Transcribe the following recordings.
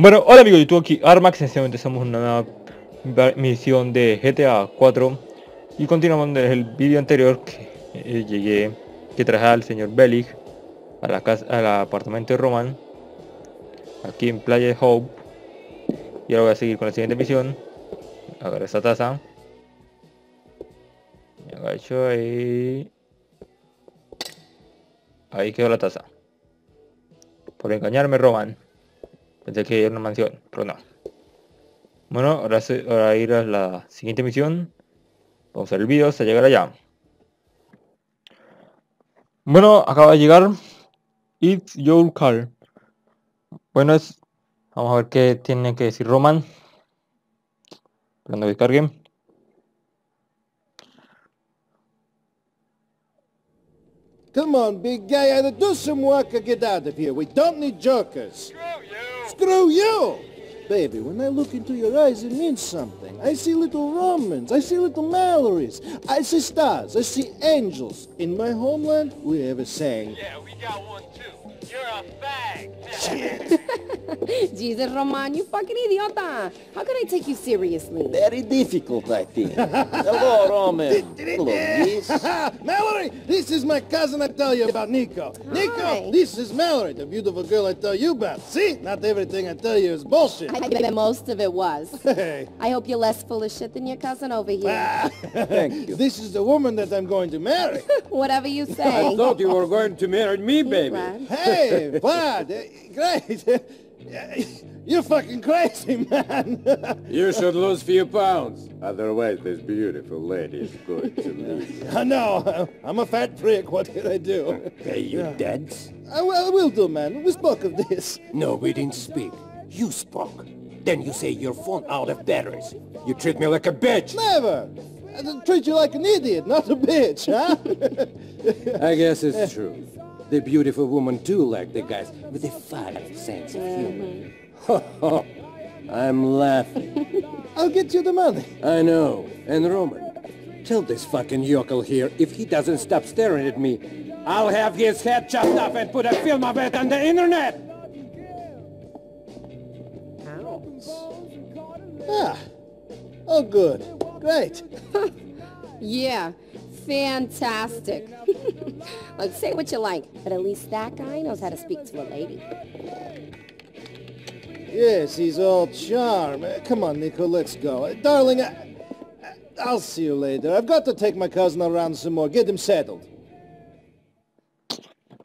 Bueno, hola amigos de YouTube, aquí Armax, sencillamente estamos en una nueva va- misión de GTA 4 y continuamos desde el vídeo anterior que eh, llegué, que traje al señor Bellig a la casa, al apartamento de Roman, aquí en Playa Hope. Y ahora voy a seguir con la siguiente misión, agarrar esta taza, me agacho ahí, ahí quedó la taza, por engañarme Roman. Pensé que era una mansión, pero no. Bueno, ahora, se, ahora ir a la siguiente misión. Vamos a ver el vídeo hasta llegar allá. Bueno, acaba de llegar. It's your car. Bueno, es... Vamos a ver qué tiene que decir Roman. Esperando que cargue. Come on, big guy, either do some work or get out of here. We don't need jokers. Screw you! You! Baby, when I look into your eyes, it means something. I see little Romans. I see little Mallories. I see stars. I see angels. In my homeland, we have a saying. Yeah, we got one too. You're a fag. Jesus, Roman, you fucking idiota. How can I take you seriously? Very difficult, I think. Hello, Roman. Hello, miss. Mallorie, this is my cousin I tell you about, Nico. Nico, this is Mallorie, the beautiful girl I tell you about. See? Not everything I tell you is bullshit. I bet most of it was. Hey. I hope you're less full of shit than your cousin over here. Ah. Thank you. This is the woman that I'm going to marry. Whatever you say. I thought you were going to marry me, baby. Right. Hey, Vlad, eh, great. You're fucking crazy, man. You should lose a few pounds. Otherwise, this beautiful lady is good to me. I know. I'm a fat prick. What can I do? Hey, you dads? I uh, will, I will do, man. We spoke of this. No, we didn't speak. You spoke. Then you say your phone out of batteries. You treat me like a bitch. Never. I treat you like an idiot, not a bitch, huh? I guess it's true. The beautiful woman do like the guys with a fine sense of humor. I'm laughing. I'll get you the money. I know. And Roman, tell this fucking yokel here if he doesn't stop staring at me, I'll have his head chopped off and put a film of it on the internet. Ah. Oh, good. Great. Yeah, fantastic. Look, say what you like, but at least that guy knows how to speak to a lady. Yes, he's all charm. Uh, Come on, Nico, let's go. Uh, Darling, I, I'll see you later. I've got to take my cousin around some more. Get him settled.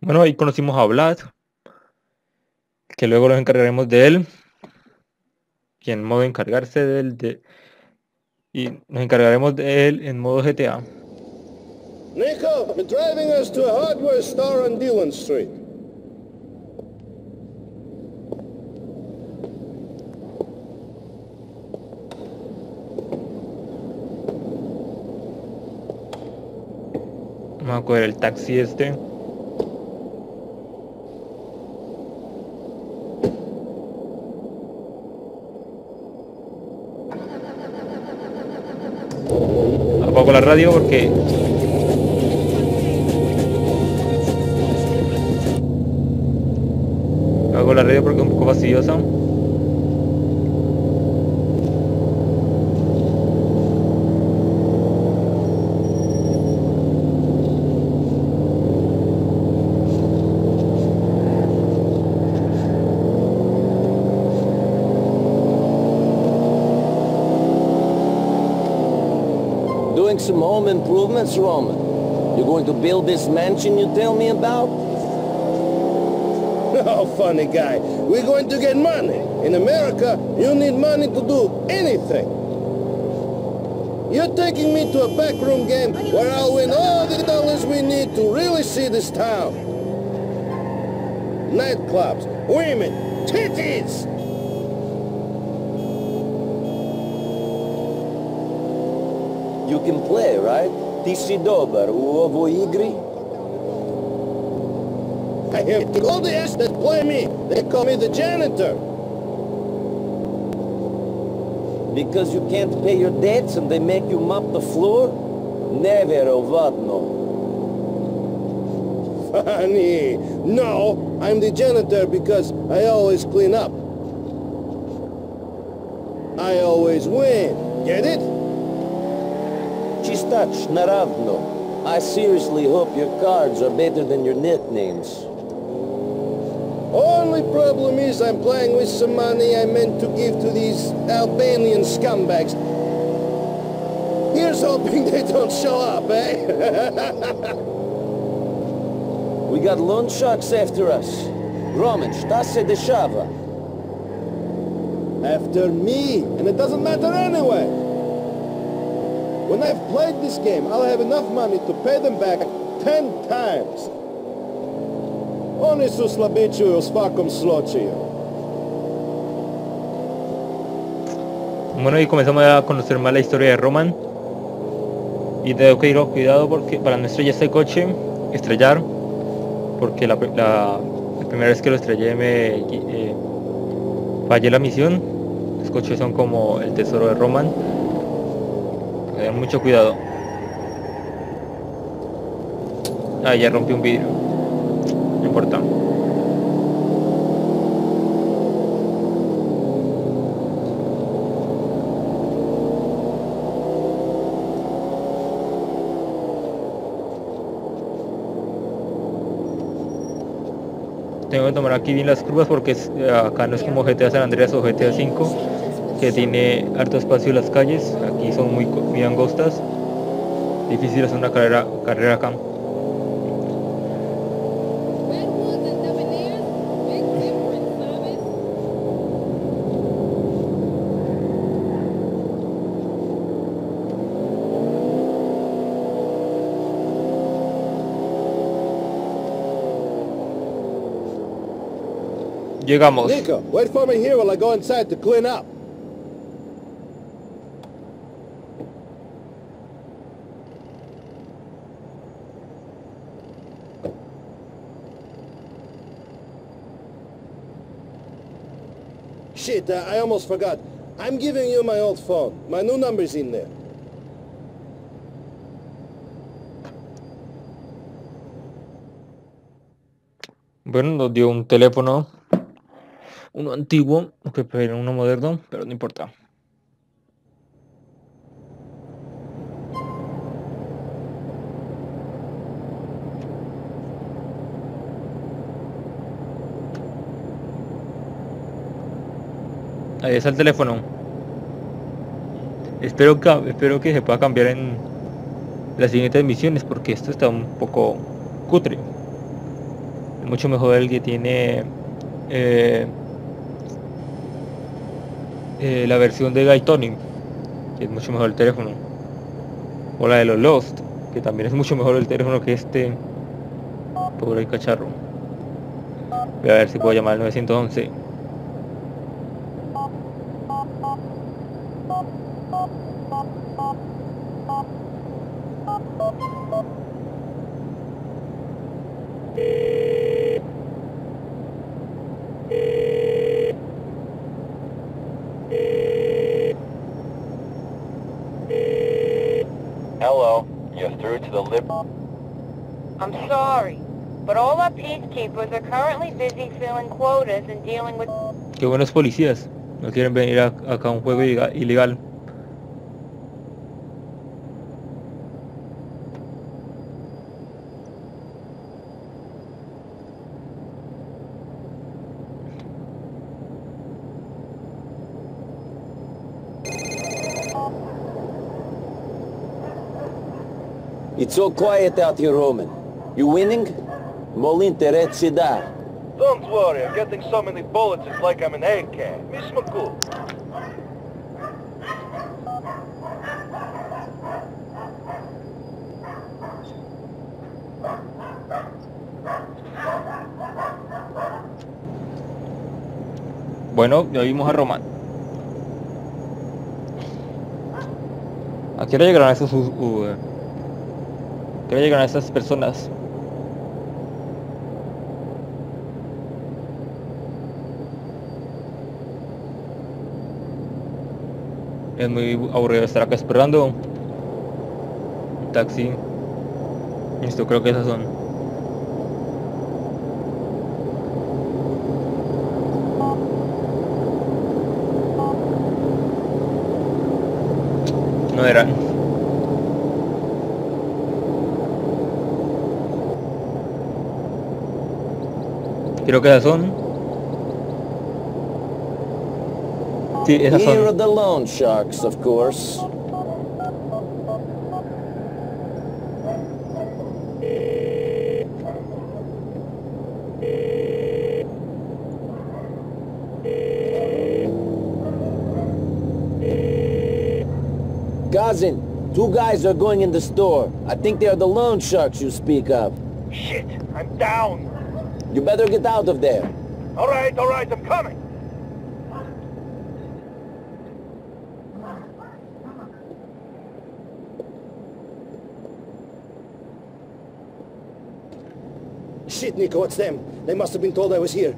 Bueno, ahí conocimos a Vlad. Que luego nos encargaremos de él. Y en modo encargarse de él. De, y nos encargaremos de él en modo GTA. Nico, I'm driving us to a hardware store on Dillon Street. Vamos a coger el taxi este. Apago la radio porque... Doing some home improvements, Roman. You're going to build this mansion you tell me about? Oh, funny guy. We're going to get money. In America, you need money to do anything. You're taking me to a backroom game where I'll win all the dollars we need to really see this town. Nightclubs, women, titties! You can play, right? Dobar u ovoj igri? I have all the ass that play me. They call me the janitor. Because you can't pay your debts and they make you mop the floor? Neverovatno. Oh, Funny. No, I'm the janitor because I always clean up. I always win. Get it? Chistach Naravno. I seriously hope your cards are better than your nicknames. Only problem is I'm playing with some money I meant to give to these Albanian scumbags. Here's hoping they don't show up, eh? We got loan sharks after us. Roman, Stase de Shava. After me, and it doesn't matter anyway. When I've played this game, I'll have enough money to pay them back ten times. Oni su slabići u svakom slučaju. Bueno, y comenzamos a conocer más la historia de Roman. Y tengo que ir cuidado porque para no estrellarse el coche, estrellar, porque la, la- la primera vez que lo estrellé me eh, fallé la misión. Los coches son como el tesoro de Roman. Tengan mucho cuidado. Ah, ya rompí un vidrio. No importa. Tengo que tomar aquí bien las curvas porque eh, acá no es como GTA San Andreas o GTA 5 que tiene harto espacio las calles. Aquí son muy, muy angostas. Difícil hacer una carrera, carrera acá. Llegamos. Shit, uh, I almost forgot. I'm giving you my old phone. My new number's in there. Bueno, nos dio un teléfono, uno antiguo, que prefiero uno moderno, pero no importa. Ahí está el teléfono. Espero que, espero que se pueda cambiar en las siguientes misiones porque esto está un poco cutre. Es mucho mejor el que tiene eh, eh, la versión de Gaitoni, que es mucho mejor el teléfono. O la de los Lost, que también es mucho mejor el teléfono que este pobre cacharro. Voy a ver si puedo llamar al 911. I'm sorry, but all our peacekeepers are currently busy filling quotas and dealing with... Qué buenos policías. No quieren venir a- acá a un juego ilegal. It's so quiet out here, Roman. You winning? Molinte Retzida. Don't worry, I'm getting so many bullets it's like I'm an AK. Miss McCool. Bueno, ya vimos a Roman. ¿A qué hora llegarán esos... u- u-? ¿A qué hora llegarán esas personas? Es muy aburrido estar acá esperando. Un taxi. Esto creo que esas son. no era. Creo que esas son. Here are the loan sharks, of course. Cousin, two guys are going in the store. I think they are the loan sharks you speak of. Shit, I'm down. You better get out of there. All right, all right, I'm coming. Shit, Nico, it's them. They must have been told I was here.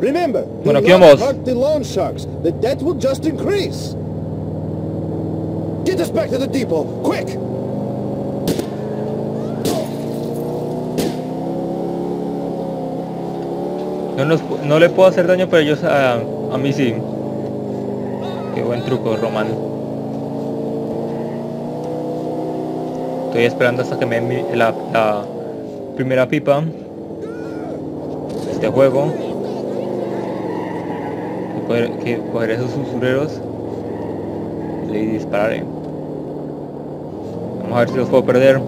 Remember, Bueno, do not hurt the loan sharks. The debt will just increase. Get us back to the depot, quick! No, no le puedo hacer daño, pero ellos a, a mí sí. Qué buen truco, Roman. Estoy esperando hasta que me den la, la primera pipa de este juego. Que, coger- que cogeré esos usureros y le dispararé. Vamos a ver si los puedo perder.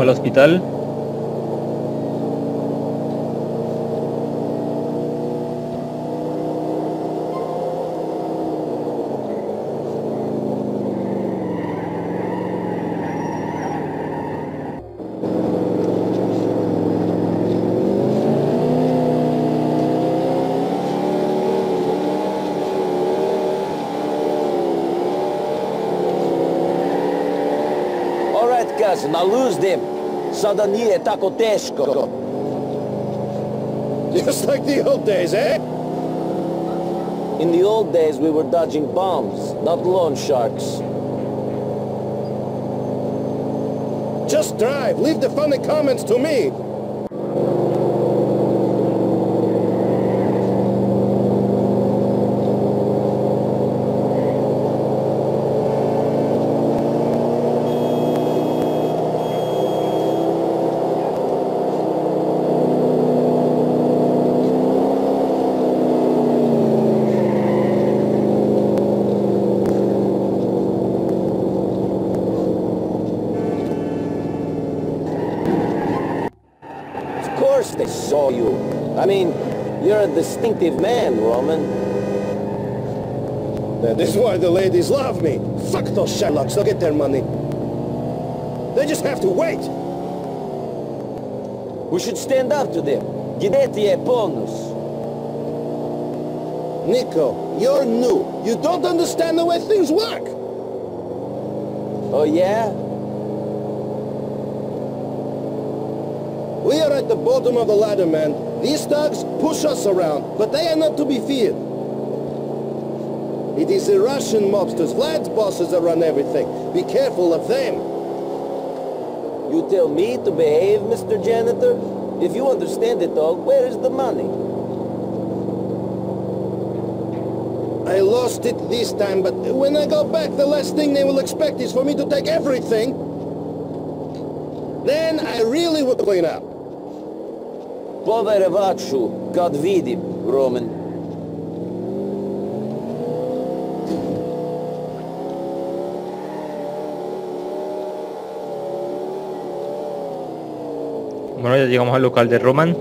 Tenemos hospital. All right, cousin, I'll lose them. Sada nije tako teško. Just like the old days, eh? In the old days, we were dodging bombs, not loan sharks. Just drive. Leave the funny comments to me. Of course they saw you. I mean, you're a distinctive man, Roman. That is why the ladies love me. Fuck those Shylocks. They'll get their money. They just have to wait. We should stand up to them. Gideti e bonus. Nico, you're new. You don't understand the way things work. Oh, yeah? We are at the bottom of the ladder, man. These thugs push us around, but they are not to be feared. It is the Russian mobsters, Vlad's bosses that run everything. Be careful of them. You tell me to behave, Mr. Janitor? If you understand it all, where is the money? I lost it this time, but when I go back, the last thing they will expect is for me to take everything. Then I really will clean up. Poverevat ću kad vidim, Roman. Bueno, ya llegamos al local de Roman.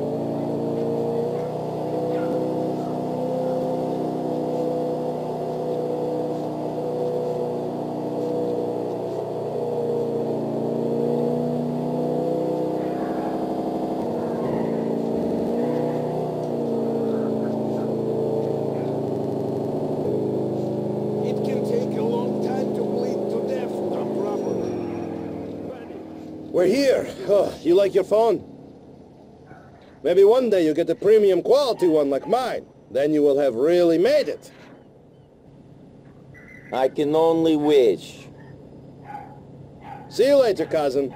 We're here. Oh, you like your phone? Maybe one day you'll get a premium quality one like mine. Then you will have really made it. I can only wish. See you later, cousin.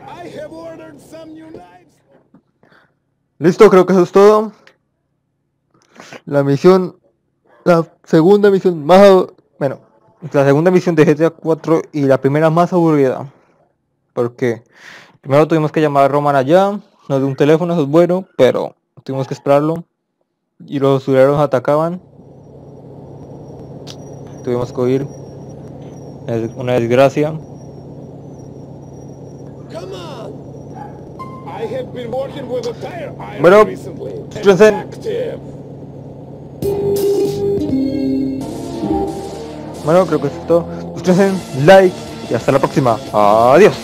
I have ordered some new knives. Listo, creo que eso es todo. La misión, la segunda misión más, bueno, la segunda misión de GTA 4 y la primera más aburrida. Porque primero tuvimos que llamar a Roman allá, nos dio un teléfono, eso es bueno, pero tuvimos que esperarlo. Y los usureros atacaban. Tuvimos que huir. Es una desgracia. Come Bueno, creo que es todo. Suscríbanse, like y hasta la próxima. Adiós.